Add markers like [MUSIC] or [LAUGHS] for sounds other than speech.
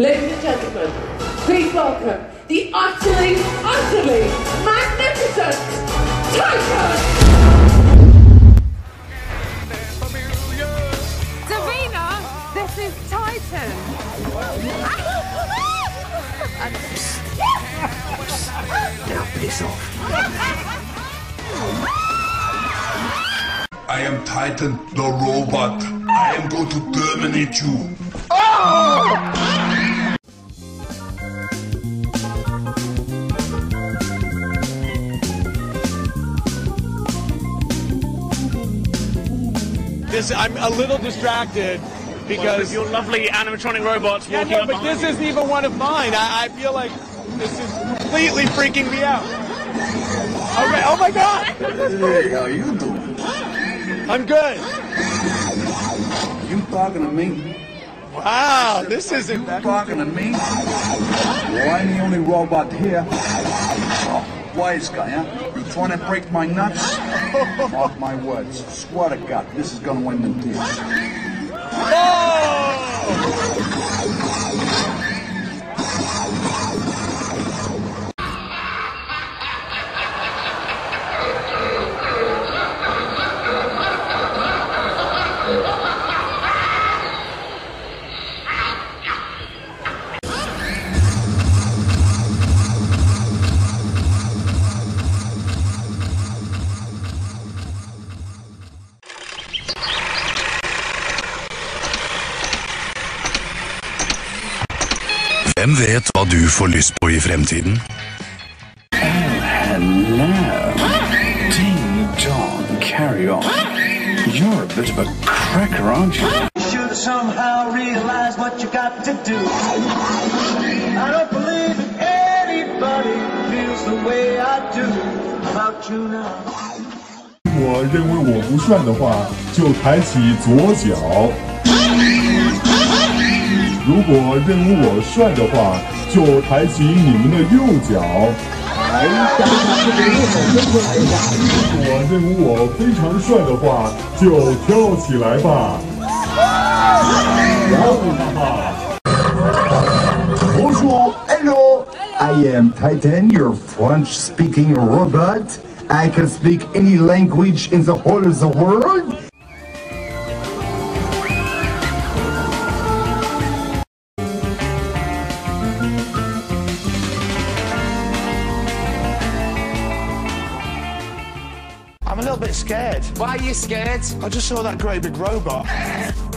Ladies and gentlemen, please welcome the utterly, utterly magnificent Titan! Davina, this is Titan. Now piss off. I am Titan the robot. I am going to terminate you. This I'm a little distracted because your lovely animatronic robots yeah, walking no, up but this you. isn't even one of mine. I, I feel like this is completely freaking me out. Okay, oh my god! Hey, how you doing? I'm good. You talking to me? Wow, this isn't You talking to me? Well, I'm the only robot here. Oh, wise guy, huh? You trying to break my nuts? [LAUGHS] Mark my words. Swear to God, this is gonna win the deal. Oh! Hvem vet hva du får lyst på i fremtiden? Hello. Ding dong, carry on. You're a bit of a cracker, aren't you? should somehow realize what you got to do. I don't believe that anybody feels the way I do about you now. 如果认为我不帅的话，就抬起左脚； 如果认为我帅的话，就抬起你们的右脚。如果认为我非常帅的话，就跳起来吧！哈哈。Bonjour, hello. I am Titan, your French-speaking robot. I can speak any language in the whole of the world. I'm a little bit scared. Why are you scared? I just saw that great big robot. [LAUGHS]